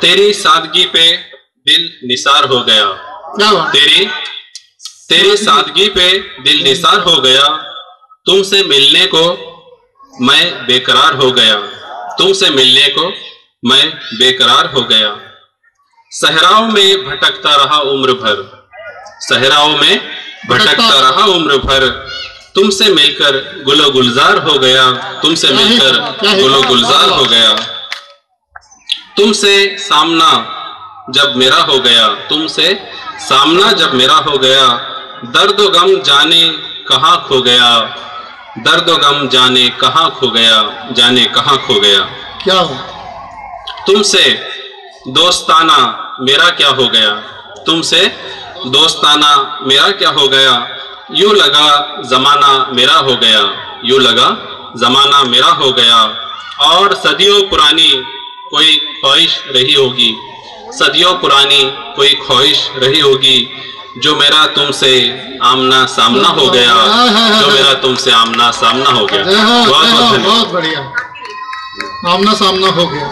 तेरी सादगी पे दिल निसार हो गया। तेरी तेरी सादगी पे दिल निसार हो गया। तुमसे मिलने को मैं बेकरार हो गया। तुमसे मिलने को मैं बेकरार हो गया। सहराओं में भटकता रहा उम्र भर। सहराओं में भटकता रहा उम्र भर। तुमसे मिलकर गुलो गुलजार हो गया। तुमसे मिलकर गुलो गुलजार हो गया। तुमसे सामना जब मेरा हो गया तुमसे सामना जब मेरा हो गया दर्द गम जाने कहाँ खो गया दर्द गम जाने कहाँ खो गया जाने कहाँ खो गया। क्या तुमसे दोस्ताना मेरा क्या हो गया तुमसे दोस्ताना मेरा क्या हो गया यूँ लगा जमाना मेरा हो गया यूँ लगा जमाना मेरा हो गया। और सदियों पुरानी कोई ख्वाहिश रही होगी। सदियों पुरानी कोई ख्वाहिश रही होगी जो मेरा तुमसे आमना सामना हो गया जो मेरा तुमसे आमना सामना हो गया। बहुत जय हो बहुत धन्यवाद। बहुत बढ़िया। आमना सामना हो गया।